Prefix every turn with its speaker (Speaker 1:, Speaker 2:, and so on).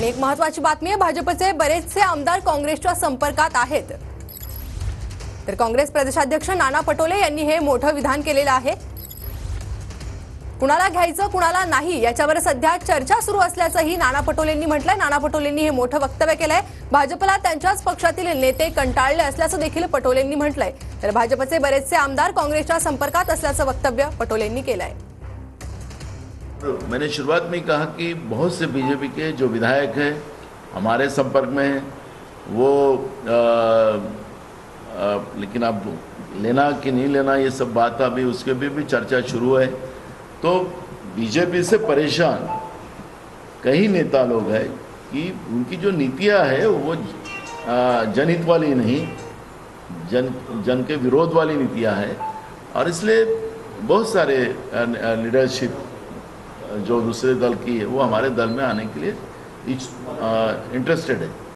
Speaker 1: आणि एक महत्वाची बातमी आहे भाजपचे बरेचसे आमदार काँग्रेसच्या संपर्कात आहेत. तर काँग्रेस प्रदेशाध्यक्ष नाना पटोले यांनी हे मोठं विधान केलेलं आहे. कुणाला घ्यायचं कुणाला नाही याच्यावर सध्या चर्चा सुरू असल्याचंही नाना पटोलेंनी म्हटलंय. नाना पटोलेंनी हे मोठं वक्तव्य केलंय. भाजपला त्यांच्याच पक्षातील नेते कंटाळले असल्याचं देखील पटोलेंनी म्हटलंय. तर भाजपचे बरेचसे आमदार काँग्रेसच्या संपर्कात असल्याचं वक्तव्य पटोलेंनी केलंय.
Speaker 2: मैंने शुरुआत में कहा कि बहुत से बीजेपी के जो विधायक हैं हमारे संपर्क में हैं वो आ, आ, लेकिन अब लेना कि नहीं लेना ये सब बात अभी उसके भी, भी चर्चा शुरू है। तो बीजेपी से परेशान कई नेता लोग हैं कि उनकी जो नीतियाँ है वो जनहित वाली नहीं जन जन के विरोध वाली नीतियाँ हैं। और इसलिए बहुत सारे लीडरशिप जो दूसरे दल की है वो हमारे दल में आने के लिए इंटरेस्टेड है।